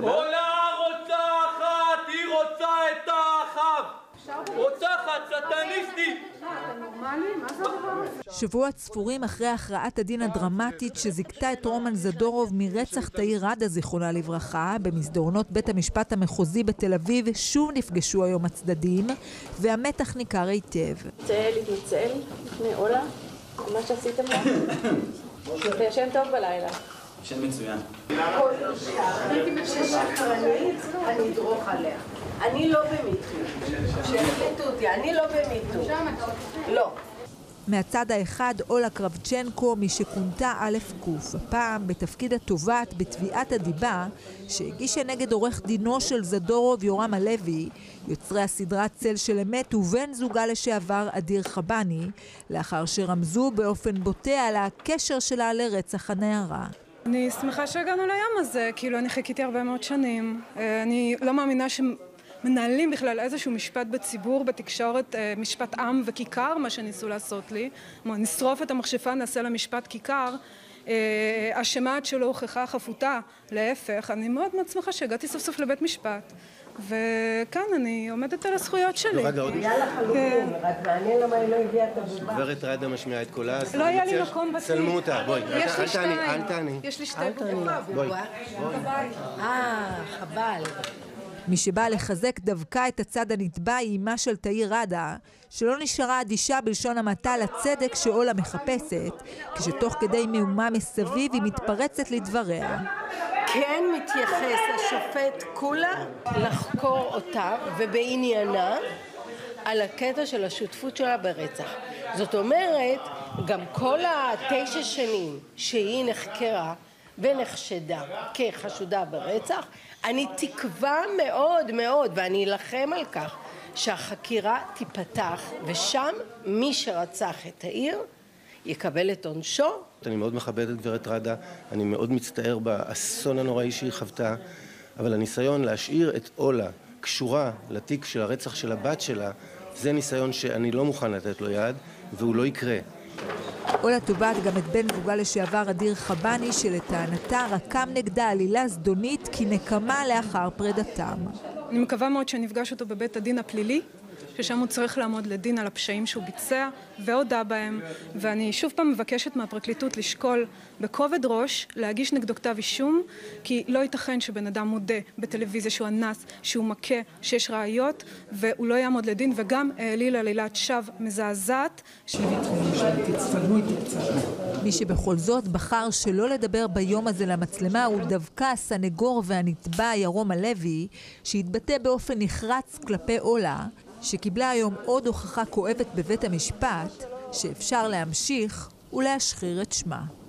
עולה רוצחת, היא רוצה את האחיו! רוצחת, סטניסטית! שבועות ספורים אחרי הכרעת הדין הדרמטית שזיכתה את רומן זדורוב מרצח תאיר ראדה, זיכרונה לברכה, במסדרונות בית המשפט המחוזי בתל אביב, שוב נפגשו היום הצדדים, והמתח ניכר היטב. רוצה להתנצל לפני עולה? מה שעשיתם לה? אתה ישן טוב בלילה. ישן מצוין. אני אדרוך עליה. אני לא במיטו. שיחליטו אותי, אני לא במיטו. לא. מהצד האחד אולה קרבצ'נקו, מי שכונתה א' ק', הפעם בתפקיד התובעת בתביעת הדיבה שהגישה נגד עורך דינו של זדורוב יורם הלוי, יוצרי הסדרה צל של אמת ובן זוגה לשעבר אדיר חבני, לאחר שרמזו באופן בוטה על הקשר שלה לרצח הנערה. אני שמחה שהגענו לים הזה, כאילו אני חיכיתי הרבה מאוד שנים. אה, אני לא מאמינה שמנהלים בכלל איזשהו משפט בציבור, בתקשורת, אה, משפט עם וכיכר, מה שניסו לעשות לי. כלומר, נשרוף את המכשפה, נעשה לה משפט כיכר. אשמה עד שלא הוכחה חפותה, להפך. אני מאוד מאוד שמחה שהגעתי סוף סוף לבית משפט. וכאן אני עומדת על הזכויות שלי. היה לך חלוקים, רק מעניין למה היא לא הביאה את הבובה. גברת רדה משמיעה את קולה, אז לא היה לי מקום ש- צלמו אותה, בואי. יש לי אל תעני, שתיים. אל תעני. יש לי שתי אל תעני. בובות. בואי. אה, חבל. מי שבאה לחזק דווקא את הצד הנתבע היא אמה של תאיר ראדה, שלא נשארה אדישה בלשון המעטה לצדק שאולה מחפשת, כשתוך כדי מהומה מסביב היא מתפרצת לדבריה. כן מתייחס השופט קולה לחקור אותה ובעניינה על הקטע של השותפות שלה ברצח. זאת אומרת, גם כל התשע שנים שהיא נחקרה ונחשדה כחשודה ברצח, אני תקווה מאוד מאוד, ואני אלחם על כך, שהחקירה תיפתח, ושם מי שרצח את העיר יקבל את עונשו אני מאוד מכבד את גברת רדה, אני מאוד מצטער באסון הנוראי שהיא חוותה, אבל הניסיון להשאיר את אולה קשורה לתיק של הרצח של הבת שלה, זה ניסיון שאני לא מוכן לתת לו יד, והוא לא יקרה. אולה תובעת גם את בן זוגה לשעבר אדיר חבני, שלטענתה רקם נגדה עלילה זדונית כנקמה לאחר פרידתם. אני מקווה מאוד שנפגש אותו בבית הדין הפלילי, ששם הוא צריך לעמוד לדין על הפשעים שהוא ביצע והודה בהם, ואני שוב פעם מבקשת מהפרקליטות לשקול בכובד ראש להגיש נגדו כתב אישום, כי לא ייתכן שבן אדם מודה בטלוויזיה שהוא אנס, שהוא מכה, שיש ראיות, והוא לא יעמוד לדין, וגם העליל עלילת שווא מזעזעת. מי שבכל זאת בחר שלא לדבר ביום הזה למצלמה הוא דווקא הסנגור והנתבע ירום הלוי, שהתבטא באופן נחרץ כלפי אולה, שקיבלה היום עוד הוכחה כואבת בבית המשפט, שאפשר להמשיך ולהשחיר את שמה.